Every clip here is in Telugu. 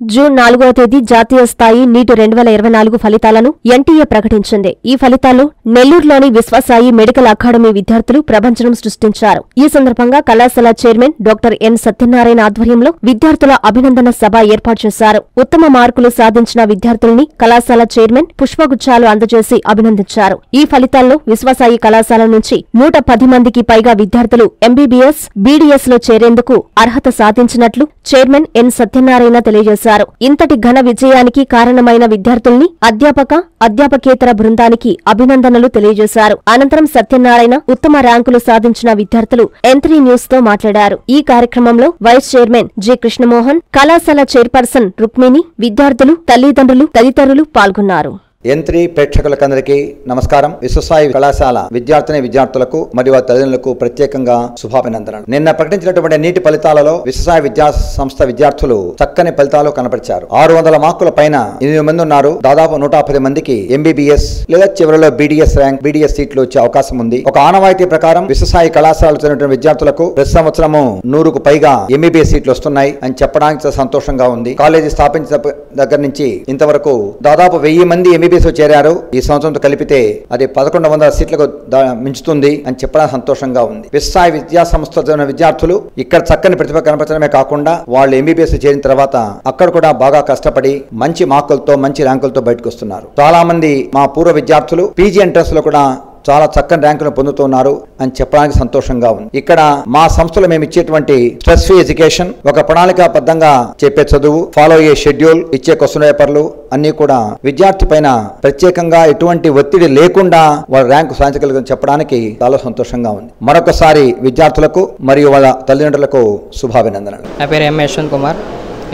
జూన్ నాలుగవ తేదీ జాతీయ స్థాయి నీటి రెండు వేల ఇరవై నాలుగు ఫలితాలను ఎన్టీఏ ప్రకటించింది. ఈ ఫలితాల్లో నెల్లూరులోని విశ్వసాయి మెడికల్ అకాడమీ విద్యార్థులు ప్రపంచం సృష్టించారు. ఈ సందర్భంగా కళాశాల చైర్మన్ డాక్టర్ ఎన్ సత్యనారాయణ ఆధ్వర్యంలో విద్యార్థుల అభినందన సభ ఏర్పాటు చేశారు. ఉత్తమ మార్కులు సాధించిన విద్యార్థుల్ని కళాశాల చైర్మన్ పుష్పగుచ్చాలు అందజేసి అభినందించారు. ఈ ఫలితాల్లో విశ్వసాయి కళాశాల నుంచి నూట పది మందికి పైగా విద్యార్థులు ఎంబీబీఎస్ బీడీఎస్లో చేరేందుకు అర్హత సాధించినట్లు చైర్మన్ ఎన్ సత్యనారాయణ తెలియజేశారు. ఇంతటి ఘన విజయానికి కారణమైన విద్యార్థుల్ని అధ్యాపక అధ్యాపకేతర బృందానికి అభినందనలు తెలియజేశారు. అనంతరం సత్యనారాయణ ఉత్తమ ర్యాంకులు సాధించిన విద్యార్థులు ఎంత్రీ న్యూస్తో మాట్లాడారు. ఈ కార్యక్రమంలో వైస్ చైర్మన్ జి. కృష్ణమోహన్ కళాశాల చైర్పర్సన్ రుక్మిణి విద్యార్థులు తల్లిదండ్రులు తదితరులు పాల్గొన్నారు. యంత్రి ప్రేక్షకులకందరికీ నమస్కారం. విశ్వసాయి కళాశాల విద్యార్థిని విద్యార్థులకు మరియు వారి తల్లిదండ్రులకు ప్రత్యేకంగా శుభాభినందనలు. నిన్న ప్రకటించినటువంటి నీటి ఫలితాలలో విశ్వసాయ విద్యా సంస్థ విద్యార్థులు చక్కని ఫలితాలు కనపరిచారు. ఆరు వందల మార్కుల పైన ఎనిమిది మంది ఉన్నారు. దాదాపు నూట పది మందికి ఎంబీబీఎస్ లేదా చివరిలో బీడీఎస్ ర్యాంక్ బీడీఎస్ సీట్లు వచ్చే అవకాశం ఉంది. ఒక ఆనవాయితీ ప్రకారం విశ్వసాయి కళాశాల చదివినటువంటి విద్యార్థులకు ప్రతి సంవత్సరము నూరుకు పైగా ఎంబీబీఎస్ సీట్లు వస్తున్నాయి అని చెప్పడానికి సంతోషంగా ఉంది. కాలేజీ స్థాపించిన దగ్గర నుంచి ఇంతవరకు దాదాపు వెయ్యి మంది ఎంబీ ఎంబీబీఎస్ చేరారు. ఈ సంవత్సరంతో కలిపితే అది పదకొండు వందల సీట్లకు దా- మించుతుంది అని చెప్పడం సంతోషంగా ఉంది. విస్సాయి విద్యా సంస్థ విద్యార్థులు ఇక్కడ చక్కని ప్రతిభ కనపరచడమే కాకుండా వాళ్ళు ఎంబీబీఎస్ చేరిన తర్వాత అక్కడ కూడా బాగా కష్టపడి మంచి మార్కులతో మంచి ర్యాంకులతో బయటకు వస్తున్నారు. చాలా మంది మా పూర్వ విద్యార్థులు పీజీ ఎంట్రన్స్లో కూడా చాలా చక్కని ర్యాంకులు పొందుతున్నారు అని చెప్పడానికి సంతోషంగా ఉంది. ఇక్కడ మా సంస్థలో మేము ఇచ్చేటువంటి స్ట్రెస్ ఫ్రీ ఎడ్యుకేషన్ ఒక ప్రణాళికాబద్ధంగా చెప్పే చదువు ఫాలో అయ్యే షెడ్యూల్ ఇచ్చే క్వశ్చన్ పేపర్లు అన్ని కూడా విద్యార్థి పైన ప్రత్యేకంగా ఎటువంటి ఒత్తిడి లేకుండా వాళ్ళ ర్యాంకు సాధించగలిగిన చెప్పడానికి చాలా సంతోషంగా ఉంది. మరొకసారి విద్యార్థులకు మరియు వాళ్ళ తల్లిదండ్రులకు శుభాభినందనలు. నా పేరు ఎం యశ్వంత్ కుమార్.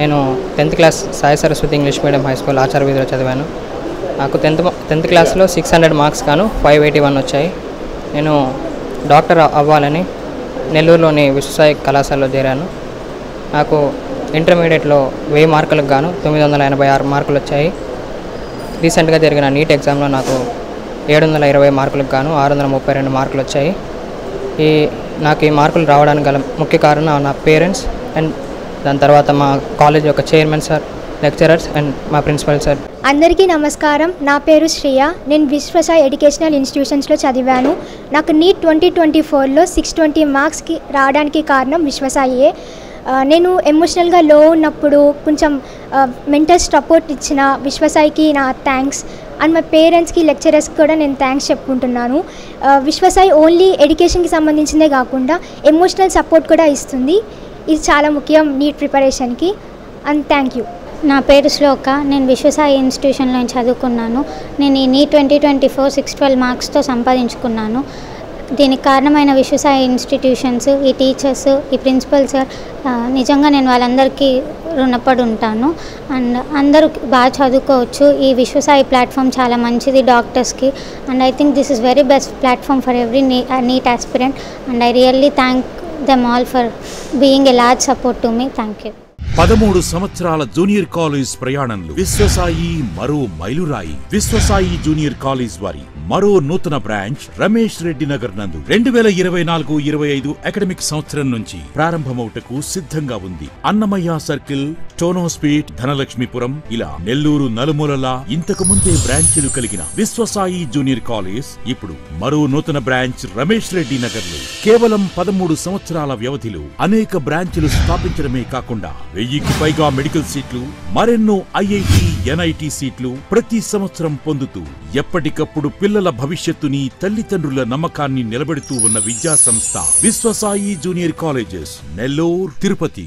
నేను tenth class Sai Saraswathi English medium high school Acharya విధిలో చదివాను. నాకు టెన్త్ టెన్త్ క్లాస్లో సిక్స్ హండ్రెడ్ మార్క్స్ కాను ఫైవ్ ఎయిటీ వన్ వచ్చాయి. నేను డాక్టర్ అవ్వాలని నెల్లూరులోని విశ్వసాయి కళాశాలలో చేరాను. నాకు ఇంటర్మీడియట్లో వెయ్యి మార్కులకు గాను తొమ్మిది వందల ఎనభై ఆరు మార్కులు వచ్చాయి. రీసెంట్గా జరిగిన నీట్ ఎగ్జామ్లో నాకు ఏడు వందల ఇరవై మార్కులకు గాను ఆరు వందల ముప్పై రెండు మార్కులు వచ్చాయి. ఈ నాకు ఈ మార్కులు రావడానికి గల ముఖ్య కారణం నా పేరెంట్స్ అండ్ దాని తర్వాత మా కాలేజ్ యొక్క చైర్మన్ సార్ లెక్చరర్స్ అండ్ మా ప్రిన్సిపల్ సార్. అందరికీ నమస్కారం. నా పేరు శ్రేయ. నేను విశ్వసాయి ఎడ్యుకేషనల్ ఇన్స్టిట్యూషన్స్లో చదివాను. నాకు నీట్ ట్వంటీ ట్వంటీ ఫోర్లో సిక్స్ ట్వంటీ మార్క్స్కి రావడానికి కారణం విశ్వసాయియే. నేను ఎమోషనల్గా లో ఉన్నప్పుడు కొంచెం మెంటల్ సపోర్ట్ ఇచ్చిన విశ్వసాయికి నా థ్యాంక్స్. అండ్ మా పేరెంట్స్కి లెక్చరర్స్కి కూడా నేను థ్యాంక్స్ చెప్పుకుంటున్నాను. విశ్వసాయి ఓన్లీ ఎడ్యుకేషన్కి సంబంధించిందే కాకుండా ఎమోషనల్ సపోర్ట్ కూడా ఇస్తుంది. ఇది చాలా ముఖ్యం నీట్ ప్రిపరేషన్కి. And thank you. నా పేరు శ్లోక. నేను విశ్వసాయి ఇన్స్టిట్యూషన్లో చదువుకున్నాను. నేను ఈ నీ twenty twenty four six twelve మార్క్స్తో సంపాదించుకున్నాను. దీనికి కారణమైన విశ్వసాయి ఇన్స్టిట్యూషన్స్ ఈ టీచర్స్ ఈ ప్రిన్సిపల్ సార్ నిజంగా నేను వాళ్ళందరికీ రుణపడి ఉంటాను అండ్ అందరూ బాగా చదువుకోవచ్చు. ఈ విశ్వసాయి ప్లాట్ఫామ్ చాలా మంచిది డాక్టర్స్కి. And I think this is very best platform for every నీ NEET aspirant. And I really thank them all for being a large support to me. Thank you. పదమూడు సంవత్సరాల జూనియర్ కాలేజ్ ప్రయాణంలో విశ్వసాయి మరో మైలురాయి. విశ్వసాయి జూనియర్ కాలేజ్ వారి మరో నూతన బ్రాంచ్ రమేష్ రెడ్డి నగర్ నందు. రెండు వేల ఇరవై నాలుగు ఇరవై ఐదు అకాడమిక్ సంవత్సరం నుంచి ప్రారంభమవుటకు సిద్ధంగా ఉంది. అన్నమయ్య సర్కిల్ టోనోస్పీట్ ధనలక్ష్మీపురం ఇలా నెల్లూరు నలుమూలలా ఇంతకు ముందే బ్రాంచీలు కలిగిన విశ్వసాయి జూనియర్ కాలేజ్ ఇప్పుడు మరో నూతన బ్రాంచ్ రమేష్ రెడ్డి నగర్లో కేవలం పదమూడు సంవత్సరాల వ్యవధిలో అనేక బ్రాంచులు స్థాపించడమే కాకుండా వెయ్యికి పైగా మెడికల్ సీట్లు మరెన్నో ఐఐటి ఎన్ఐటి సీట్లు ప్రతి సంవత్సరం పొందుతూ ఎప్పటికప్పుడు పిల్లల భవిష్యత్తుని తల్లిదండ్రుల నమ్మకాన్ని నిలబెడుతూ ఉన్న విద్యా సంస్థ విశ్వసాయి జూనియర్ కాలేజెస్ నెల్లూరు తిరుపతి.